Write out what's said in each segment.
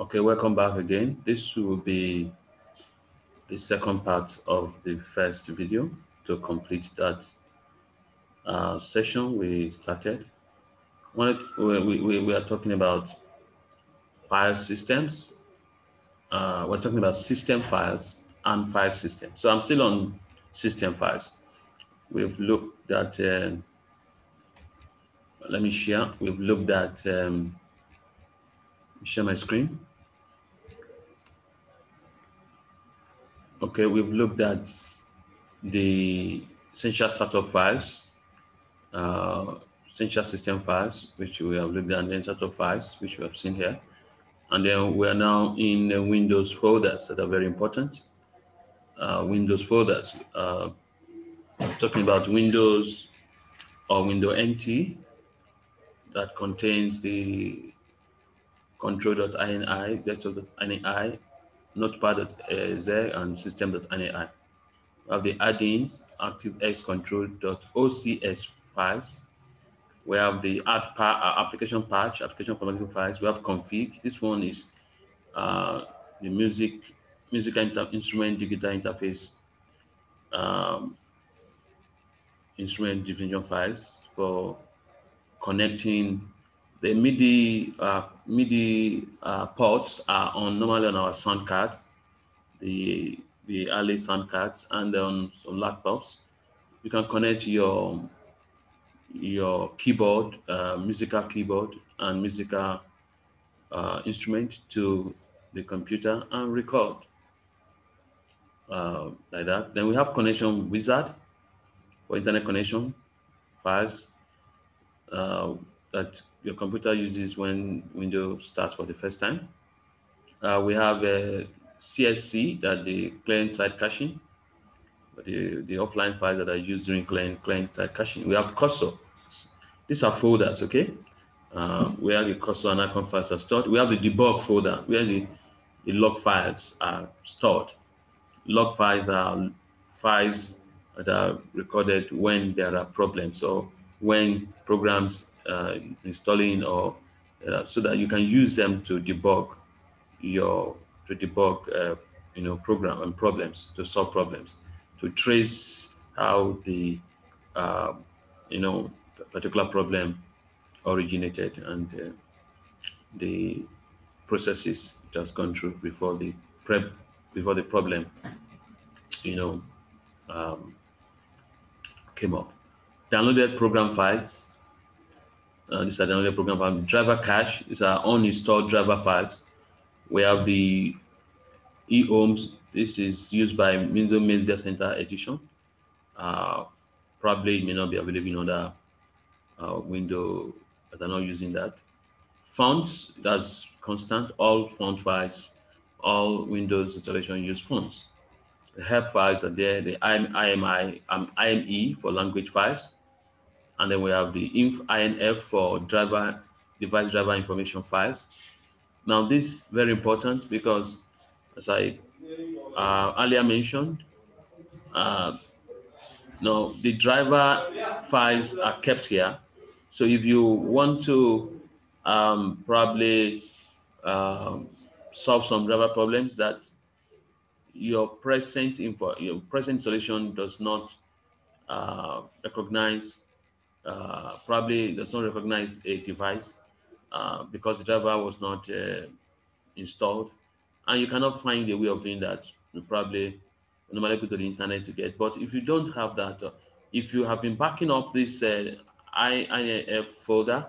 Okay, welcome back again. This will be the second part of the first video to complete that uh, session we started. we, we, we are talking about file systems. Uh, we're talking about system files and file systems. So I'm still on system files. We've looked at, uh, let me share, we've looked at, um, share my screen. Okay, we've looked at the essential startup files, uh, essential system files, which we have looked at, and then startup files, which we have seen here. And then we are now in the Windows folders that are very important. Uh, Windows folders. Uh, talking about Windows or Window NT that contains the control.ini, vector.ini, notepad.z, and system.ini. We have the add-ins, ActiveX control.ocx files. We have the add uh, application patch, application configuration files. We have config. This one is uh, the music, musical instrument digital interface um, instrument definition files for connecting the MIDI uh, MIDI uh, ports are on normally on our sound card, the the early sound cards, and on some laptops. You can connect your your keyboard, uh, musical keyboard, and musical uh, instrument to the computer and record uh, like that. Then we have connection wizard for internet connection files uh, that your computer uses when Windows starts for the first time. Uh, we have a CSC that the client-side caching, the, the offline files that are used during client, client-side caching. We have cursor. These are folders, okay? Uh, where the cursor and icon files are stored. We have the debug folder where the, the log files are stored. Log files are files that are recorded when there are problems or when programs uh, installing or uh, so that you can use them to debug your to debug uh, you know program and problems to solve problems to trace how the uh, you know particular problem originated and uh, the processes just gone through before the prep before the problem you know um, came up downloaded program files. Uh, these are downloaded program files. Driver cache is our uninstalled driver files. We have the eHomes. This is used by Windows Media Center Edition. Uh, probably it may not be available in other uh, window that are not using that. Fonts, that's constant. All font files, all Windows installation use fonts. The help files are there. The IMI, um, IME for language files and then we have the inf inf for driver device driver information files. Now this is very important because as I uh, earlier mentioned, uh, no, the driver files are kept here. So if you want to um, probably um, solve some driver problems that your present info, your present solution does not uh, recognize uh, probably does not recognize a device uh, because the driver was not uh, installed. And you cannot find a way of doing that. You probably normally go to the internet to get. But if you don't have that, uh, if you have been backing up this uh, IIF folder,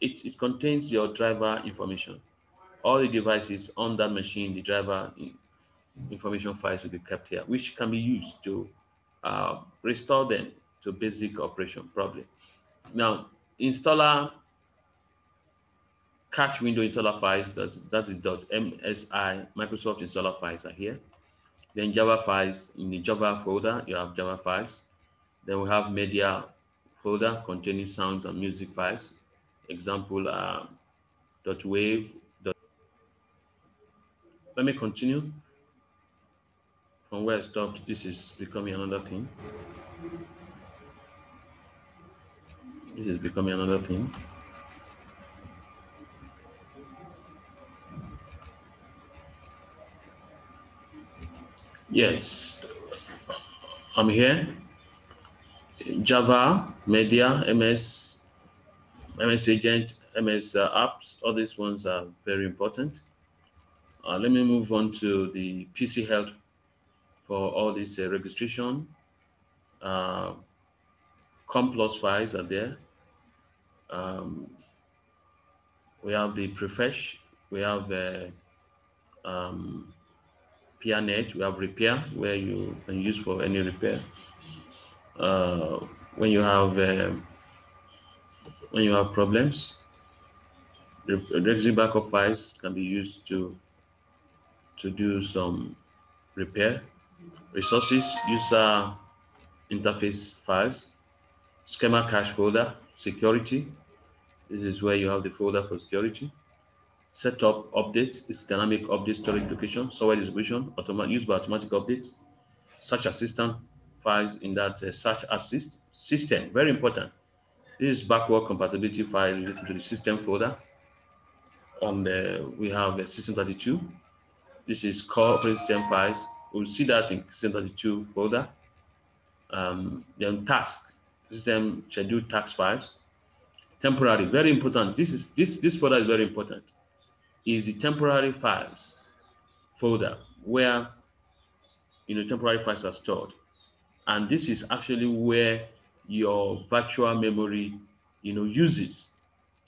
it, it contains your driver information. All the devices on that machine, the driver information files will be kept here, which can be used to uh, restore them to basic operation probably. Now, installer cache window installer files, that, that is .msi, Microsoft installer files are here. Then Java files, in the Java folder, you have Java files. Then we have media folder containing sounds and music files. Example, uh, .wave. Let me continue. From where I stopped, this is becoming another thing. This is becoming another thing. Yes, I'm here. Java, Media, MS, MS Agent, MS uh, Apps, all these ones are very important. Uh, let me move on to the PC Health for all this uh, registration. Uh, COM plus files are there. Um, we have the Prefetch, we have the um, we have repair where you can use for any repair. Uh, when you have uh, when you have problems, the registry backup files can be used to to do some repair. Resources, user interface files, schema cache folder, security. This is where you have the folder for security. Setup updates is dynamic update storage location, software distribution, automatic used by automatic updates, search assistant files in that uh, search assist system. Very important. This is backward compatibility file to the system folder. On the we have a system32. This is core operating system files. We'll see that in system32 folder. Um, then task system schedule task files. Temporary, very important. This is this this folder is very important is the temporary files folder where you know temporary files are stored. And this is actually where your virtual memory you know uses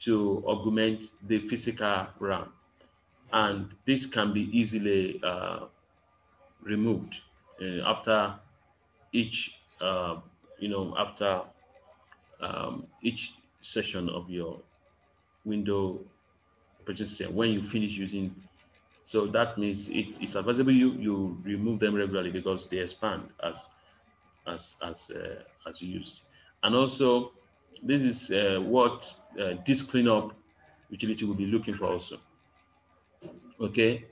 to augment the physical RAM. And this can be easily uh, removed uh, after each uh, you know after um, each session of your window operating system when you finish using. So that means it, it's advisable you you remove them regularly because they expand as as as uh, as used. And also, this is uh, what uh, this cleanup utility will be looking for also. Okay,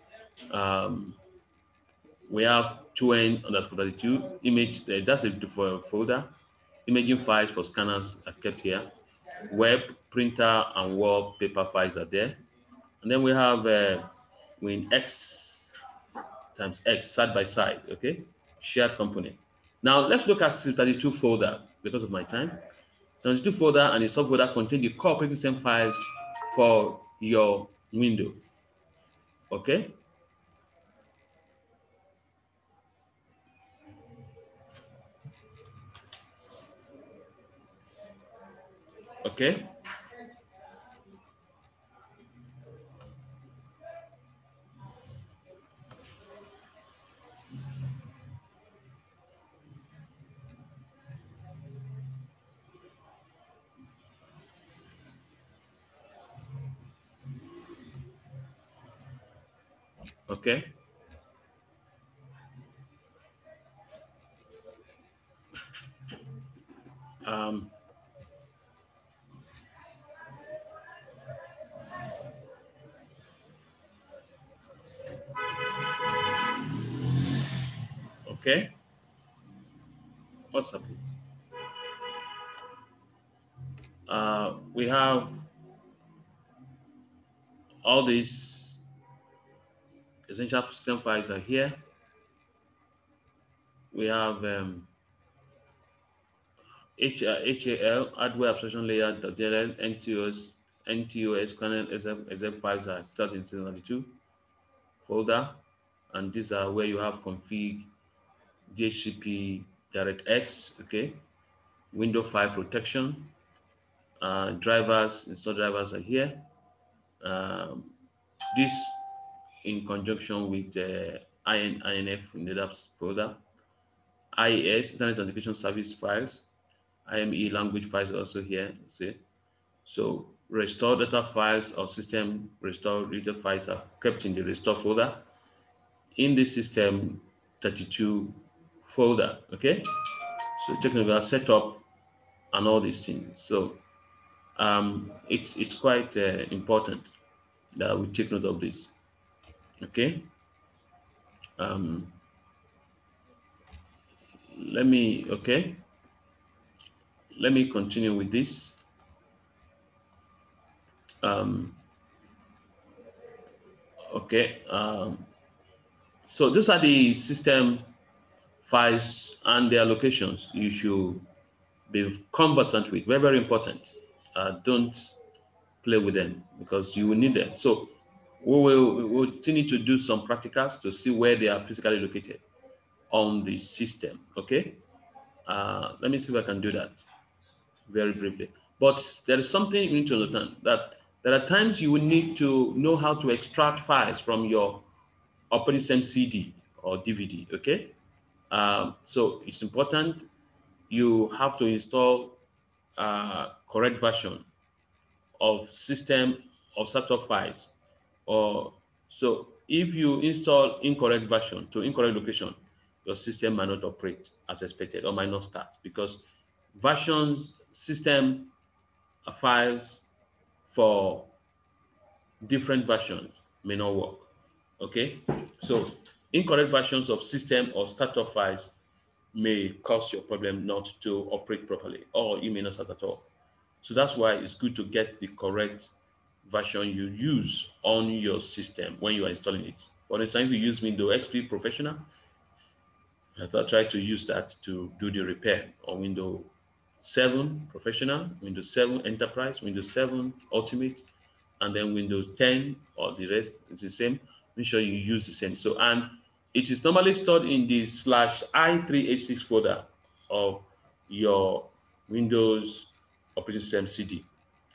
um, we have twain underscore 32 image. Uh, that's a folder. Imaging files for scanners are kept here. Web, printer, and wallpaper files are there. And then we have uh, when x times x side by side, okay? Shared component. Now let's look at system32 folder because of my time. 32 folder and the subfolder contain the core operating system files for your window. Okay? Okay? Essential system files are here. We have um, H, uh, HAL, hardware abstraction layer, .dll, NTOS, NTOS, kernel, SF files are stored in 792 folder. And these are where you have config, DHCP, DirectX, okay, window file protection, uh, drivers, install drivers are here. Um, this in conjunction with the IN, INF NetApps folder, IES, Internet Authentication Service files, IME language files also here, see. So restore data files or system restore data files are kept in the restore folder in the system 32 folder, okay? So technical setup and all these things. So um, it's, it's quite uh, important that we take note of this, okay? Um, let me, okay? Let me continue with this. Um, okay. Um, so these are the system files and their locations you should be conversant with. Very, very important. Uh, don't play with them because you will need them. So we will we still need to do some practicals to see where they are physically located on the system. Okay. Uh, let me see if I can do that very briefly. But there is something you need to understand that there are times you will need to know how to extract files from your operating system CD or DVD. Okay. Um, so it's important you have to install uh, correct version of system of startup files or so if you install incorrect version to incorrect location your system might not operate as expected or might not start because versions system uh, files for different versions may not work okay? So incorrect versions of system or startup files may cause your problem not to operate properly or you may not start at all. So that's why it's good to get the correct version you use on your system when you are installing it. For instance, if you use Windows XP Professional, I try to use that to do the repair on Windows 7 Professional, Windows 7 Enterprise, Windows 7 Ultimate, and then Windows 10 or the rest is the same. Make sure you use the same. So, and it is normally stored in the slash i386 folder of your Windows operating system CD.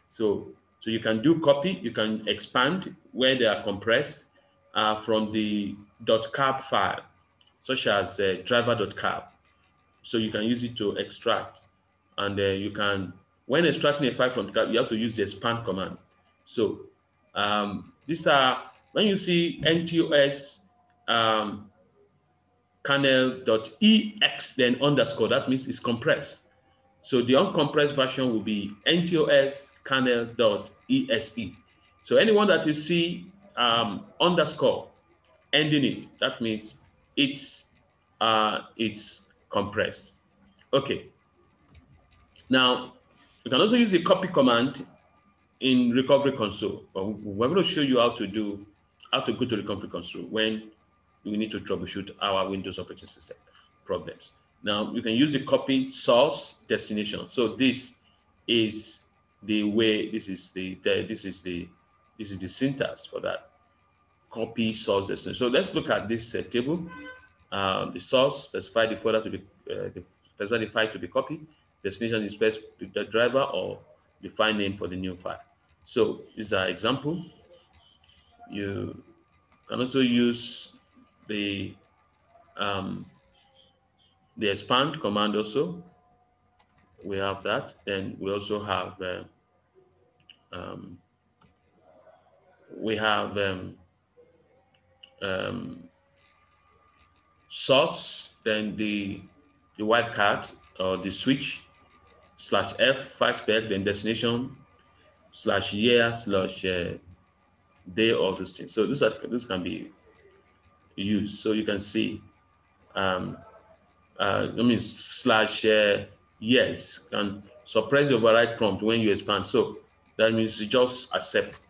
So, so you can do copy, you can expand where they are compressed uh, from the .cab file, such as uh, driver.cab. So you can use it to extract. And uh, you can, when extracting a file from the cab, you have to use the expand command. So um, these are, when you see NTOS um, kernel.ex, then underscore, that means it's compressed. So the uncompressed version will be ntos kernel.exe. So anyone that you see um, underscore ending it, that means it's uh, it's compressed. Okay. Now you can also use the copy command in recovery console. but We're going to show you how to do how to go to recovery console when we need to troubleshoot our Windows operating system problems. Now you can use the copy source destination. So this is the way, this is the, the this is the this is the syntax for that. Copy source destination. So let's look at this uh, table. Um, the source specify the folder to be uh, the, specify the file to be copied. Destination is best the driver or the file name for the new file. So this is an example. You can also use the um, the expand command also. We have that. Then we also have uh, um, we have um, um, source, then the the wildcard or the switch slash F file spec, then destination slash year slash uh, day all those things. So this, are, this can be used. So you can see um, uh, I mean, slash uh, yes and suppress the override prompt when you expand. So that means you just accept.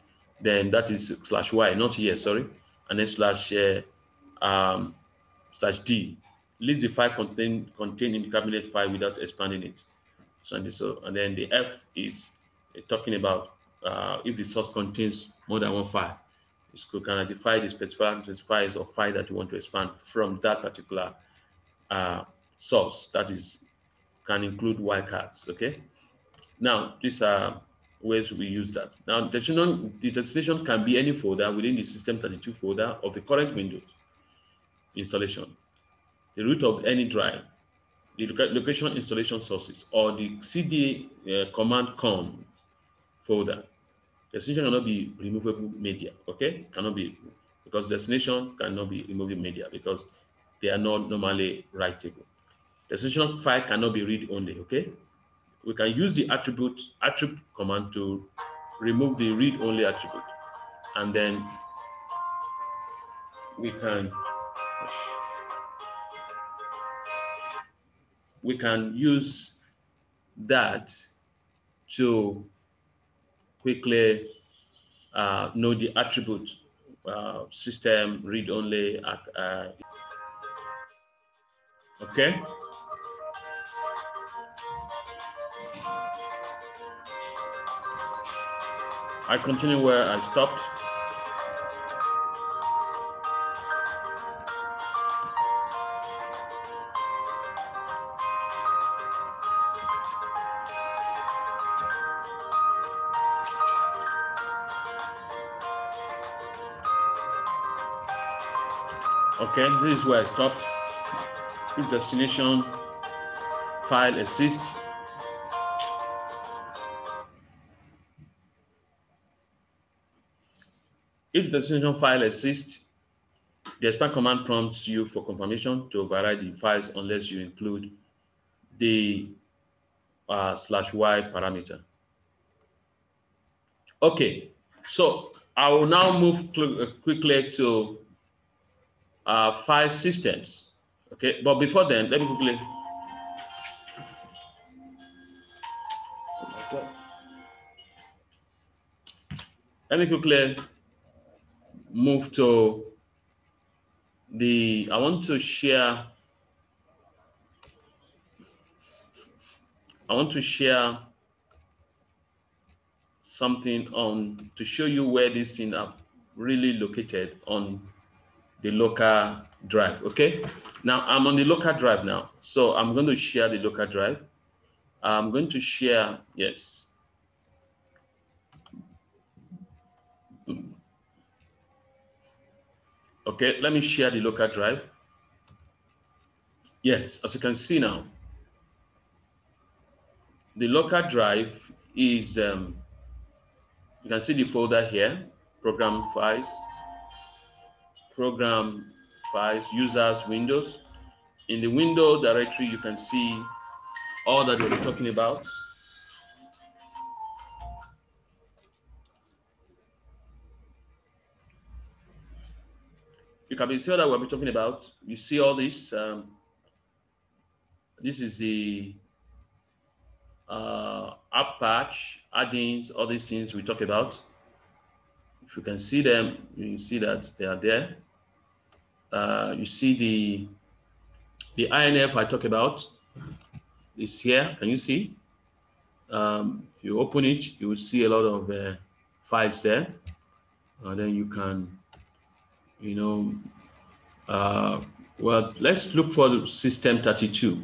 Then that is slash y, not yes, sorry. And then slash uh, um, slash d List the file contain contained in the cabinet file without expanding it. So and, so, and then the F is uh, talking about uh, if the source contains more than one file. You can identify the specifier specifiers of file that you want to expand from that particular uh, source that is can include wildcards. Okay. Now these are ways we use that. Now the destination can be any folder within the system32 folder of the current Windows installation, the root of any drive, the location installation sources, or the CD uh, command com folder. Destination cannot be removable media, okay? Cannot be, because destination cannot be removable media because they are not normally writable. The destination file cannot be read only, okay? We can use the attribute attribute command to remove the read only attribute. And then we can we can use that to quickly uh, know the attribute uh, system read only uh, Okay. I continue where I stopped. Okay, this is where I stopped. If destination file exists, if the destination file exists, the expand command prompts you for confirmation to override the files unless you include the uh, slash y parameter. Okay, so I will now move uh, quickly to uh, file systems. Okay, but before then, let me quickly. Let me quickly move to the, I want to share, I want to share something on to show you where these things are really located on the local drive. Okay. Now I'm on the local drive now. So I'm going to share the local drive. I'm going to share, yes. Okay, let me share the local drive. Yes, as you can see now, the local drive is, um, you can see the folder here, program files, program files, users, windows. In the window directory, you can see all that we're talking about. You can be sure that we'll be talking about. You see all this. Um, this is the uh, app patch, add-ins, all these things we talk about. If you can see them, you see that they are there. Uh, you see the the INF I talk about is here. Can you see? Um, if you open it, you will see a lot of uh, files there. And then you can, you know, uh, well, let's look for system 32.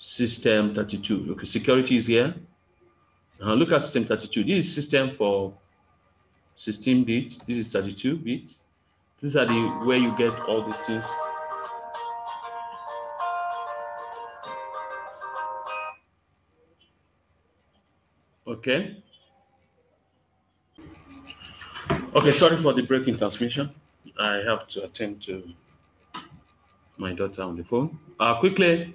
System 32. Okay, security is here. Now look at system 32. This is system for 16 bit. This is 32 bit. These are the where you get all these things. Okay. Okay, sorry for the breaking transmission. I have to attend to my daughter on the phone. Uh, quickly,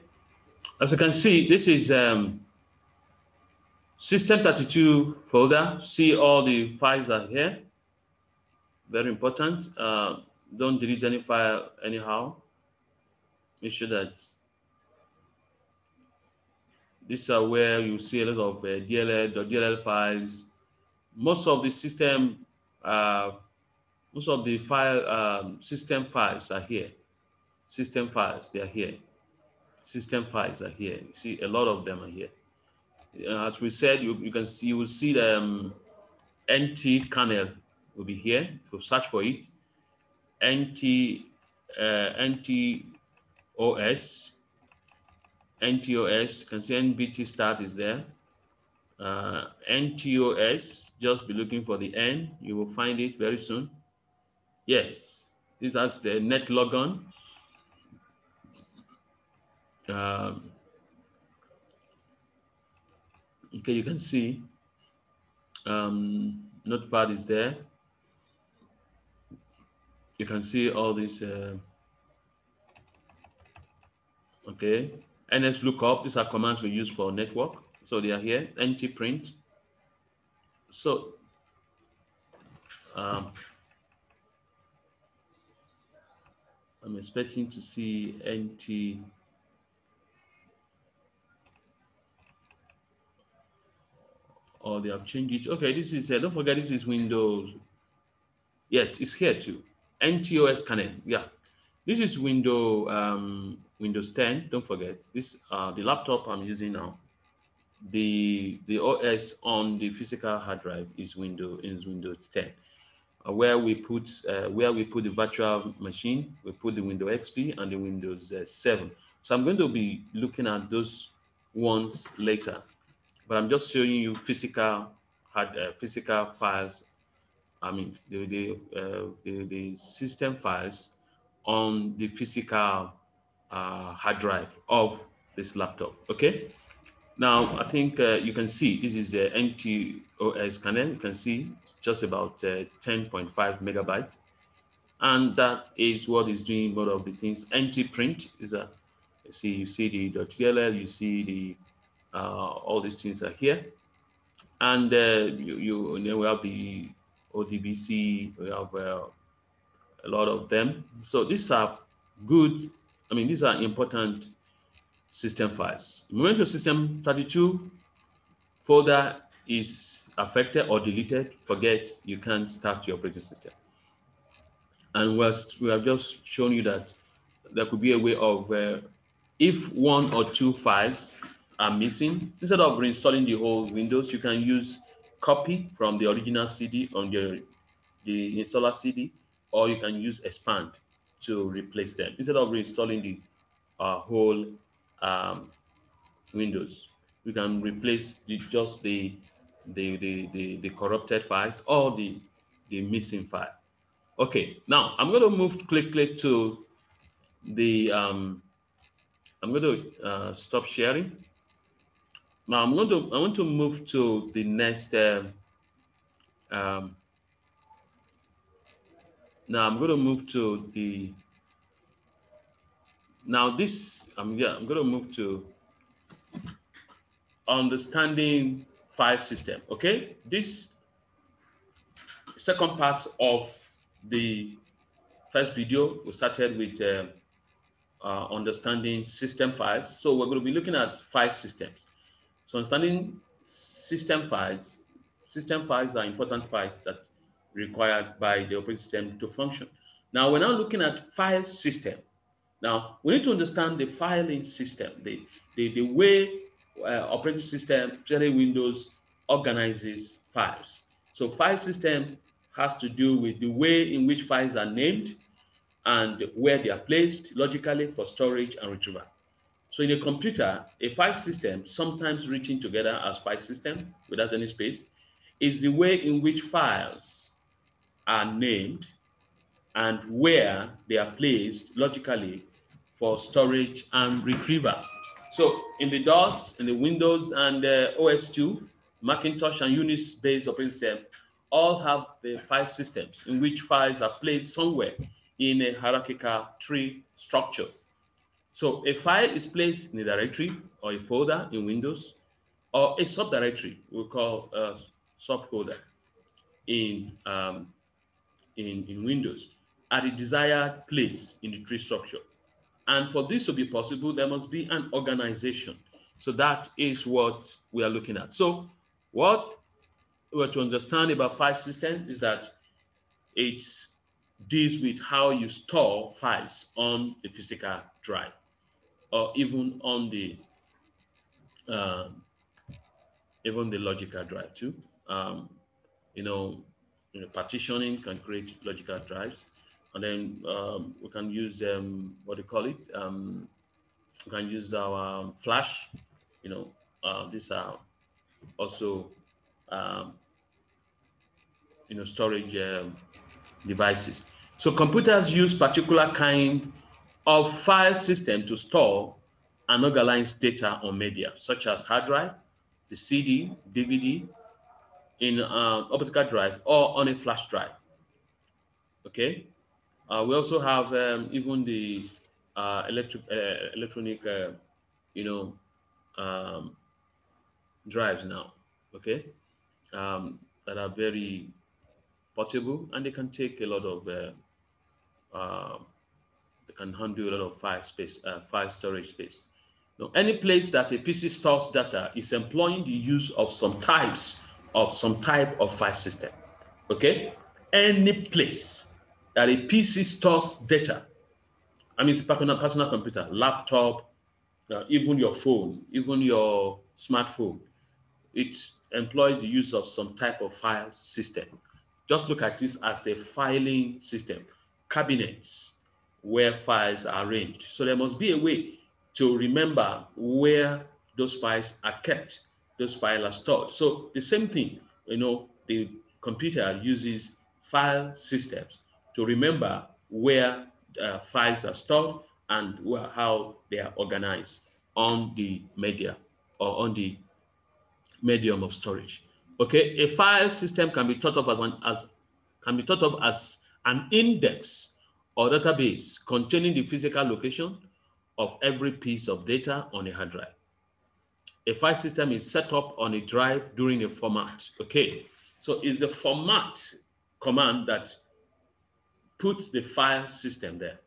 as you can see, this is um, System 32 folder. See all the files are here very important. Uh, don't delete any file anyhow. Make sure that these are where you see a lot of uh, DLL, DLL files. Most of the system, uh, most of the file um, system files are here. System files, they are here. System files are here. You see, a lot of them are here. As we said, you, you can see, you will see the um, NT kernel will be here. So search for it. NT uh, NTOS NTOS. You can see NBT start is there. Uh, NTOS. Just be looking for the N. You will find it very soon. Yes, this has the net logon. Um, okay, you can see um, notepad is there you can see all these uh, okay. Ns lookup these are commands we use for network. So they are here nt print. So um, i'm expecting to see nt or oh, they have changed it. Okay this is uh, don't forget this is windows. Yes it's here too NTOS kernel. Yeah, this is window um, Windows 10. Don't forget this. Uh, the laptop I'm using now. The the OS on the physical hard drive is Windows is Windows 10. Uh, where we put uh, where we put the virtual machine, we put the Windows XP and the Windows uh, 7. So I'm going to be looking at those ones later, but I'm just showing you physical hard uh, physical files. I mean the the, uh, the the system files on the physical uh, hard drive of this laptop. Okay. Now I think you can see this is the NTOS kernel. You can see just about 10.5 megabyte and that is what is doing one of the things. NT print is a you see, you see the .dll, you see the uh, all these things are here, and uh, you, you and then we have the ODBC, we have uh, a lot of them. So these are good. I mean, these are important system files. Moment your system 32 folder is affected or deleted, forget you can't start your operating system. And whilst we have just shown you that there could be a way of uh, if one or two files are missing, instead of reinstalling the whole Windows, you can use copy from the original CD on the, the installer CD, or you can use expand to replace them instead of reinstalling the uh, whole um, Windows. We can replace the, just the, the, the, the, the corrupted files or the, the missing file. Okay, now I'm going to move quickly to the um, I'm going to uh, stop sharing. Now I'm going to I want to move to the next. Uh, um, now I'm going to move to the. Now this I'm yeah I'm going to move to understanding file system. Okay, this second part of the first video we started with. Uh, uh, understanding system files. So we're going to be looking at file systems. So understanding system files, system files are important files that required by the operating system to function. Now we're now looking at file system. Now we need to understand the filing system, the, the, the way uh, operating system, especially Windows, organizes files. So file system has to do with the way in which files are named, and where they are placed logically for storage and retrieval. So in a computer, a file system, sometimes reaching together as file system without any space, is the way in which files are named and where they are placed logically for storage and retrieval. So in the DOS, in the Windows and uh, OS2, Macintosh and Unix-based operating system all have the file systems in which files are placed somewhere in a hierarchical tree structure. So a file is placed in a directory or a folder in Windows or a subdirectory we call a subfolder in, um, in, in Windows at a desired place in the tree structure. And for this to be possible, there must be an organization. So that is what we are looking at. So what we're to understand about file system is that it deals with how you store files on the physical drive or even on the um, even the logical drive too. Um, you know, you know, partitioning can create logical drives, and then um, we can use um, what do you call it? Um, we can use our flash. You know, uh, these are also um, you know storage devices. So computers use particular kind of file system to store and organize data on media, such as hard drive, the CD, DVD, in an uh, optical drive, or on a flash drive. Okay. Uh, we also have um, even the uh, electric, uh, electronic, uh, you know, um, drives now. Okay, um, that are very portable and they can take a lot of uh, they can handle a lot of file space, uh, file storage space. Now, any place that a PC stores data is employing the use of some types of some type of file system. Okay, any place that a PC stores data I mean, it's personal, personal computer, laptop, uh, even your phone, even your smartphone. It employs the use of some type of file system. Just look at this as a filing system, cabinets where files are arranged. So there must be a way to remember where those files are kept, those files are stored. So the same thing, you know, the computer uses file systems to remember where uh, files are stored and where, how they are organized on the media or on the medium of storage. Okay, a file system can be thought of as an as can be thought of as an index or database containing the physical location of every piece of data on a hard drive. A file system is set up on a drive during a format. Okay, so it's the format command that puts the file system there.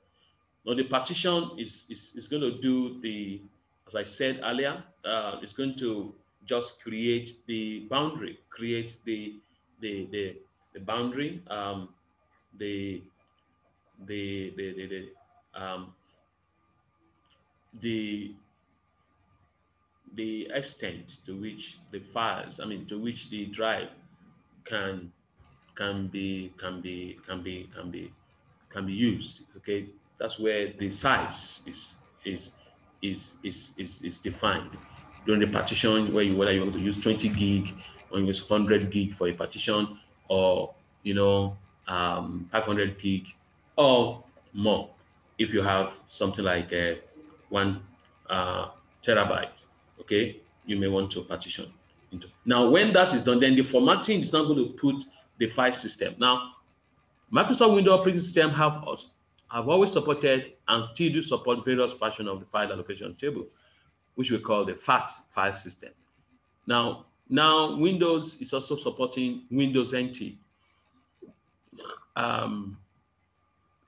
Now the partition is, is, is going to do the, as I said earlier, uh, it's going to just create the boundary, create the, the, the, the boundary, um, the, the, the, the, the, um, the the extent to which the files, I mean, to which the drive can can be can be can be can be can be used. Okay, that's where the size is is is is is, is defined during the partition where you whether you want to use 20 gig or use 100 gig for a partition or you know um, 500 gig or more if you have something like a uh, one uh, terabyte okay? You may want to partition into. Now when that is done then the formatting is not going to put the file system. Now microsoft windows operating system have have always supported and still do support various versions of the file allocation table which we call the fat file system. Now now windows is also supporting windows nt um,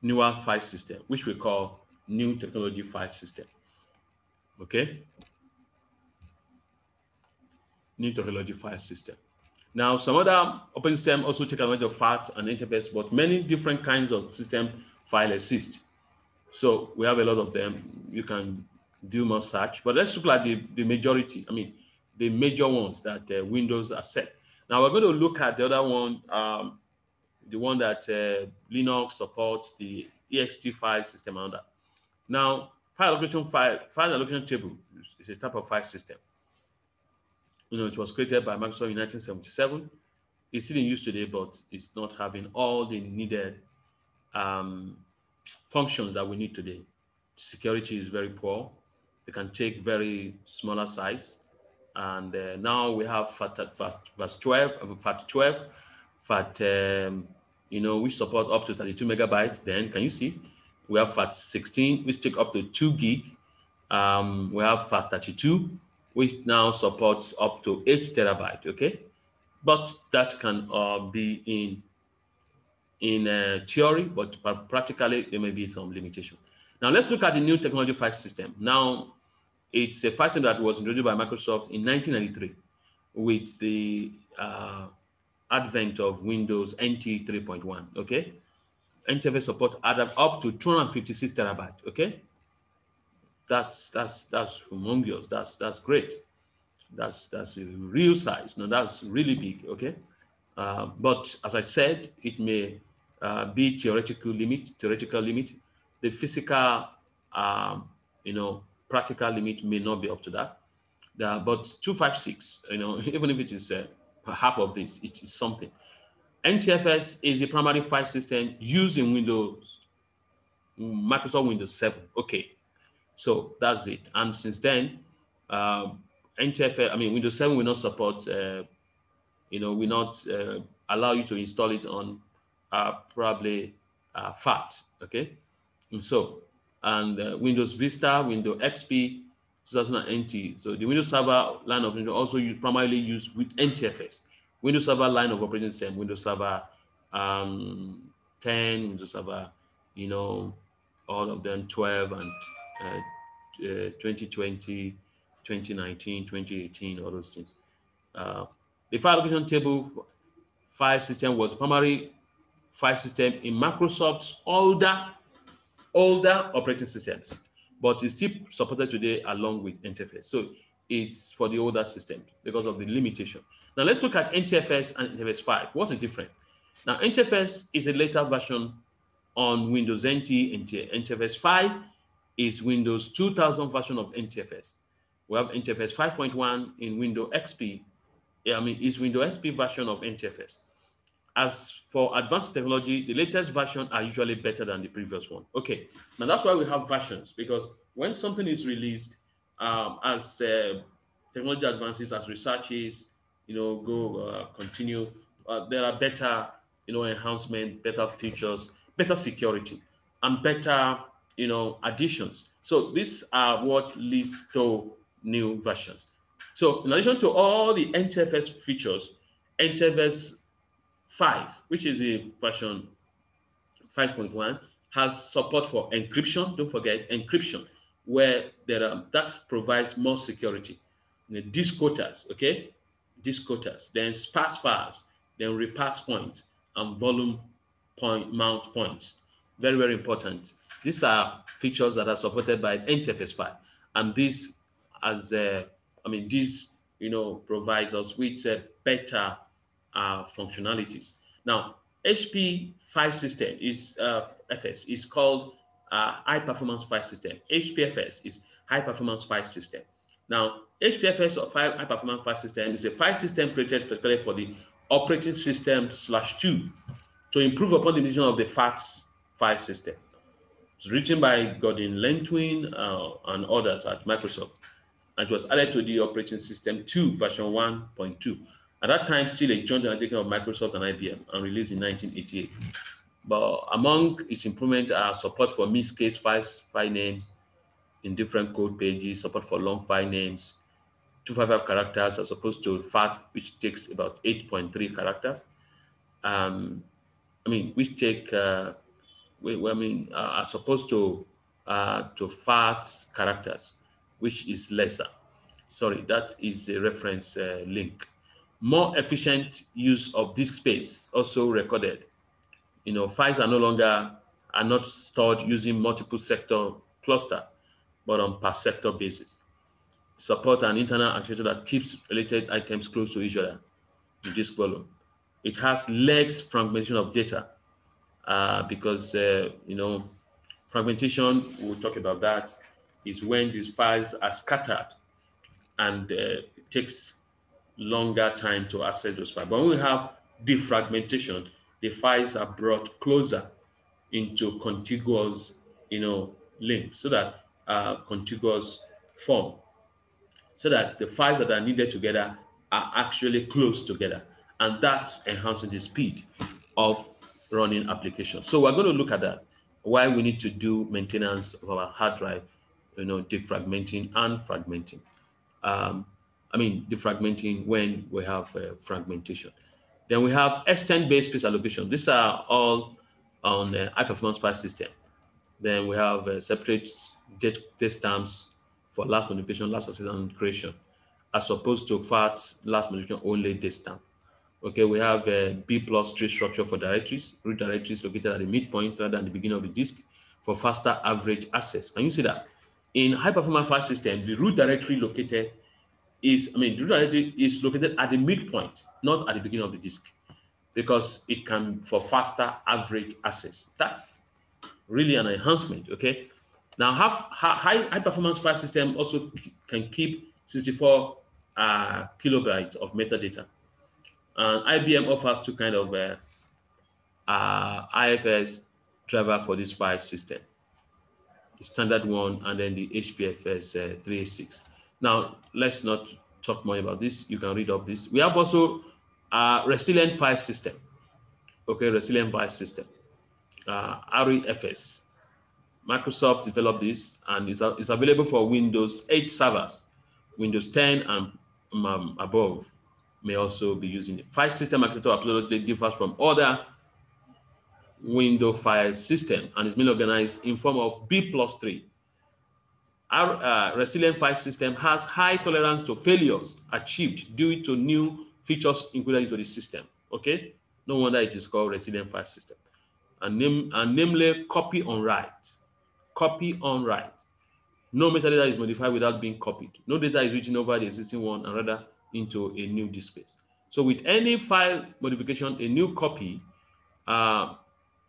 newer file system which we call new technology file system okay new technology file system. Now, some other open system also take advantage of FAT and NTFS, but many different kinds of system file exist. So we have a lot of them. You can do more search, but let's look at the, the majority. I mean, the major ones that uh, Windows accept. Now we're going to look at the other one, um, the one that uh, Linux supports, the ext file system and that. Now, file allocation file, file allocation table is a type of file system you know, it was created by Microsoft in 1977. It's still in use today, but it's not having all the needed um, functions that we need today. Security is very poor. They can take very smaller size. And uh, now we have FAT, FAT, FAT 12, uh, FAT 12, FAT, um, you know, we support up to 32 megabytes. Then can you see? We have FAT 16, which take up to two gig. Um, we have FAT 32, which now supports up to eight terabyte, okay? But that can uh, be in in uh, theory, but practically there may be some limitation. Now let's look at the new technology file system. Now it's a file system that was introduced by Microsoft in 1993 with the uh, advent of Windows NT 3.1, okay? NTFS support added up to 256 terabyte, okay? that's that's that's humongous. That's that's great. That's that's a real size. No, that's really big. Okay, uh, but as I said, it may uh, be theoretical limit. Theoretical limit. The physical, um, you know, practical limit may not be up to that. Uh, but two five six. You know, even if it is uh, half of this, it is something. NTFS is the primary file system used in Windows, Microsoft Windows 7. Okay, so that's it. And since then, uh, NTFS, I mean, Windows 7 will not support, uh, you know, will not uh, allow you to install it on uh, probably uh, FAT, okay? And so, and uh, Windows Vista, Windows XP, 2000 So the Windows Server line of operating also use, primarily used with NTFS. Windows Server line of operating system, Windows Server um, 10, Windows Server, you know, all of them 12 and 2020, uh, 2019, 2018, all those things. Uh, the file allocation table file system was primary file system in Microsoft's older, older operating systems, but it's still supported today along with NTFS. So it's for the older system because of the limitation. Now let's look at NTFS and NTFS 5. What's the difference? Now NTFS is a later version on Windows NT and NTFS 5 is Windows 2000 version of NTFS. We have NTFS 5.1 in Windows XP. I mean, it's Windows XP version of NTFS. As for advanced technology, the latest version are usually better than the previous one. Okay, now that's why we have versions because when something is released, um, as uh, technology advances, as researches, you know, go uh, continue, uh, there are better, you know, enhancement, better features, better security, and better you know, additions. So these are what leads to new versions. So in addition to all the NTFS features, NTFS 5, which is the version 5.1, has support for encryption. Don't forget encryption, where there are that provides more security. The disk quotas, okay, disk quotas, then sparse files, then reparse points, and volume point mount points. Very, very important. These are features that are supported by NTFS 5. And this, as uh, I mean, this, you know, provides us with uh, better uh, functionalities. Now, HP file system is uh, FS is called uh, high performance file system. HPFS is high performance file system. Now, HPFS or file, high performance file system is a file system created specifically for the operating system slash two to improve upon the vision of the FATS file system. It's written by Gordon Letwin uh, and others at Microsoft. And it was added to the operating system 2, version 1.2. At that time, still a joint undertaking of Microsoft and IBM and released in 1988. But among its improvements are support for mixed case file names in different code pages, support for long file names, 255 characters as opposed to FAT, which takes about 8.3 characters. Um, I mean, which take uh, we, I mean, uh, are supposed to uh, to fat characters, which is lesser. Sorry, that is a reference uh, link. More efficient use of disk space also recorded. You know, files are no longer are not stored using multiple sector cluster, but on per sector basis. Support an internal architecture that keeps related items close to each other, in disk volume. It has less fragmentation of data uh, because uh, you know fragmentation. We'll talk about that. Is when these files are scattered, and uh, it takes longer time to access those files. But when we have defragmentation, the files are brought closer into contiguous, you know, links, so that uh, contiguous form, so that the files that are needed together are actually close together, and that enhances the speed of running applications. So we're going to look at that, why we need to do maintenance of our hard drive, you know, defragmenting and fragmenting. Um, I mean, defragmenting when we have uh, fragmentation. Then we have extent-based space allocation. These are all on the high performance file system. Then we have uh, separate date, date stamps for last modification, last access and creation, as opposed to FAT last modification only date stamp. Okay, we have a B plus tree structure for directories, root directories located at the midpoint rather than the beginning of the disk for faster average access. And you see that in high performance file system, the root directory located is, I mean, root is located at the midpoint, not at the beginning of the disk, because it can for faster average access. That's really an enhancement. Okay. Now, have, high, high performance file system also can keep 64 uh, kilobytes of metadata and IBM offers two kind of uh, uh, IFS driver for this file system. The standard one and then the HPFS uh, 386. Now, let's not talk more about this. You can read up this. We have also a resilient file system. Okay, resilient file system. Uh, REFS. Microsoft developed this and is, is available for Windows 8 servers, Windows 10 and um, above may also be using it. File system architecture absolutely differs from other window file system and is mainly organized in form of B plus tree. Our uh, resilient file system has high tolerance to failures achieved due to new features included into the system. Okay, no wonder it is called resilient file system. And, name, and namely copy on write. copy on write. No metadata is modified without being copied. No data is written over the existing one and rather into a new disk space. So with any file modification, a new copy, uh,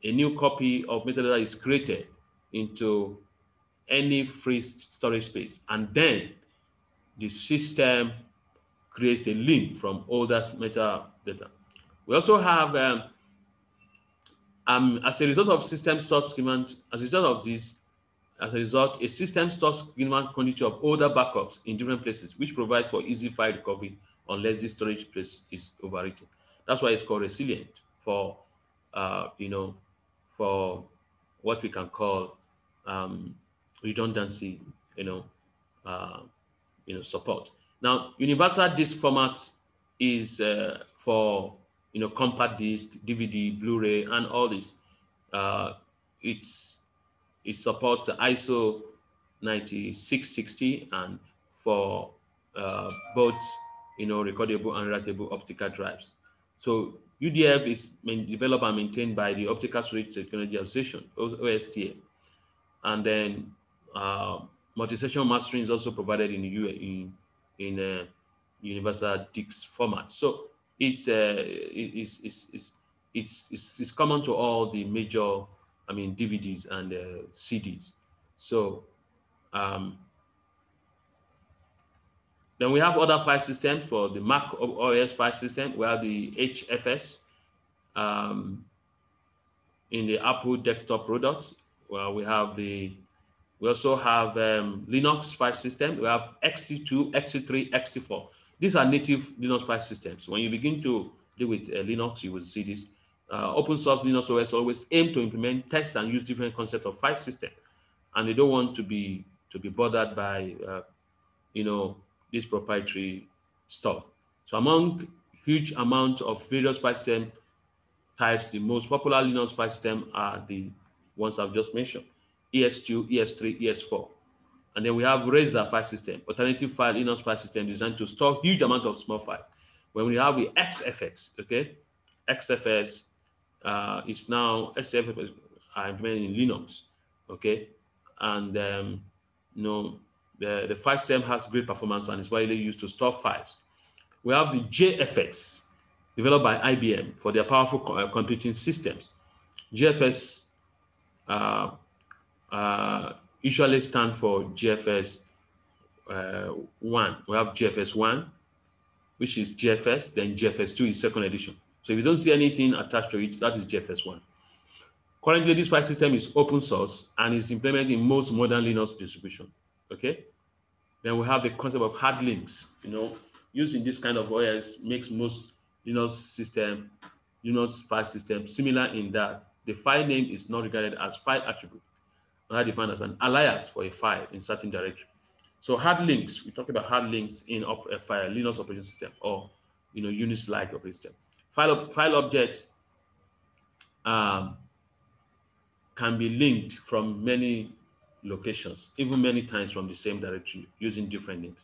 a new copy of metadata is created into any free storage space. And then the system creates a link from all older metadata. We also have, um, um, as a result of system store schema, as a result of this, as a result, a system stores schema quantity of older backups in different places, which provides for easy file recovery unless the storage space is overwritten. That's why it's called resilient for, uh, you know, for what we can call um, redundancy, you know, uh, you know, support. Now, universal disk formats is uh, for you know compact disc, DVD, Blu-ray, and all this. Uh, it's it supports ISO 9660 and for uh, both you know recordable and writable optical drives. So UDF is developed and maintained by the Optical Storage Technology Association, OSTM. And then uh, multi-session mastering is also provided in in in uh, universal disk format. So it's, uh, it's, it's, it's, it's, it's, common to all the major, I mean, DVDs and uh, CDs. So um, then we have other file systems for the Mac OS file system. We have the HFS um, in the Apple desktop products. Well, we have the we also have um, Linux file system. We have XT2, XT3, XT4. These are native Linux file systems. When you begin to deal with uh, Linux, you will see this. Uh, open source Linux OS always aim to implement, test, and use different concepts of file system, and they don't want to be to be bothered by, uh, you know, this proprietary stuff. So among huge amount of various file system types, the most popular Linux file system are the ones I've just mentioned. ES2, ES3, ES4. And then we have Reiser file system, alternative file Linux file system designed to store huge amount of small file. When we have the XFS, okay, XFS uh, is now XFS are implemented in Linux, okay, and um, you know the the file system has great performance and is widely used to store files. We have the JFS developed by IBM for their powerful uh, computing systems. JFS uh, uh, usually stand for GFS uh, 1. We have GFS 1, which is GFS, then GFS 2 is second edition. So if you don't see anything attached to it, that is GFS 1. Currently, this file system is open source and is implemented in most modern Linux distribution. Okay. Then we have the concept of hard links. You know, using this kind of OS makes most Linux system, Linux file system similar in that the file name is not regarded as file attribute are defined as an alias for a file in certain directory. So hard links, we talk about hard links in a uh, file, Linux operating system or you know Unix-like operating system. File, file objects um, can be linked from many locations, even many times from the same directory using different names.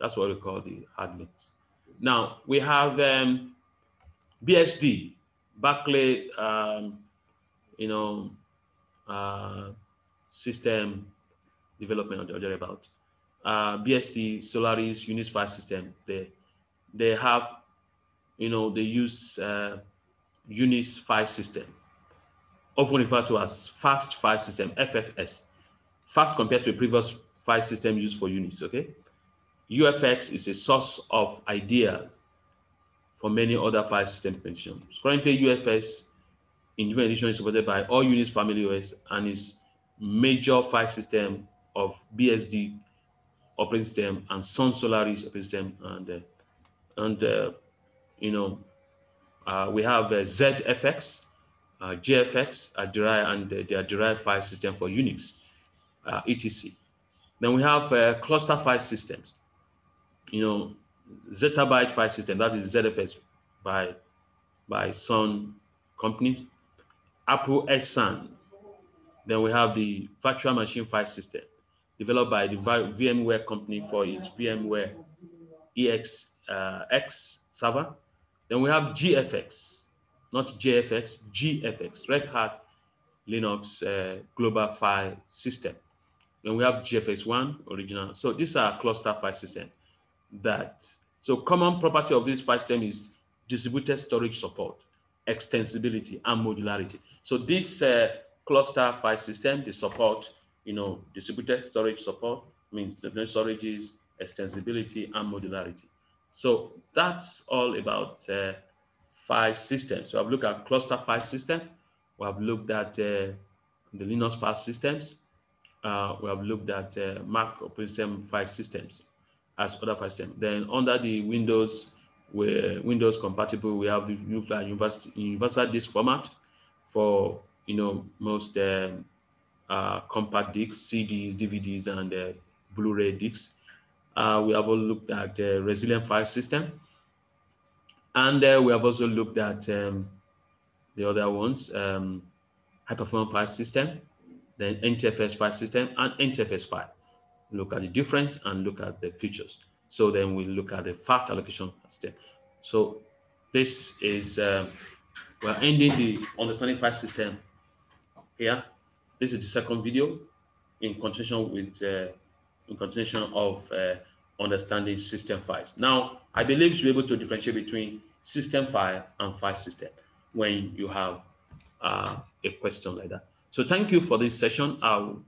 That's what we call the hard links. Now we have um, BSD, Berkeley, um, you know, uh, system development or thereabout. Uh, BSD, Solaris, file system, they, they have, you know, they use uh, file system, often referred to as fast file system, FFS, fast compared to a previous file system used for Unix, okay? UFS is a source of ideas for many other file system implementations. Currently, UFS in different edition is supported by all Unix family OS and is major file system of BSD operating system and Sun Solaris operating system, and uh, and uh, you know uh, we have uh, ZFX, uh, JFX, are derived, and they are derived file system for Unix, uh, etc. Then we have cluster file systems. You know, Zettabyte file system that is ZFS by by Sun Company, Apple Xsan then we have the virtual machine file system developed by the VMware company for its VMware EX uh, X server. Then we have GFX, not JFX, GFX, Red Hat Linux uh, global file system. Then we have GFS1 original. So these are cluster file system that, so common property of this file system is distributed storage support, extensibility, and modularity. So this uh, cluster file system, they support, you know, distributed storage support, means the storages, extensibility, and modularity. So that's all about uh, file systems. So I've looked at cluster file system. We have looked at uh, the Linux file systems. Uh, we have looked at uh, Mac operating system file systems as other file systems. Then under the Windows, Windows compatible, we have the universal, universal disk format for you know most um, uh, compact discs, CDs, DVDs, and uh, Blu-ray discs. Uh, we have also looked at the resilient file system, and uh, we have also looked at um, the other ones, um, high performance file system, then NTFS file system, and NTFS file. Look at the difference and look at the features. So then we look at the fact allocation system. So this is, um, we're ending the understanding file system here. This is the second video in continuation with, uh, in continuation of uh, understanding system files. Now, I believe you'll be able to differentiate between system file and file system when you have uh, a question like that. So thank you for this session. I'll,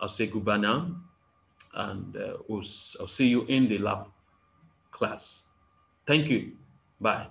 I'll say goodbye now and uh, we'll, I'll see you in the lab class. Thank you. Bye.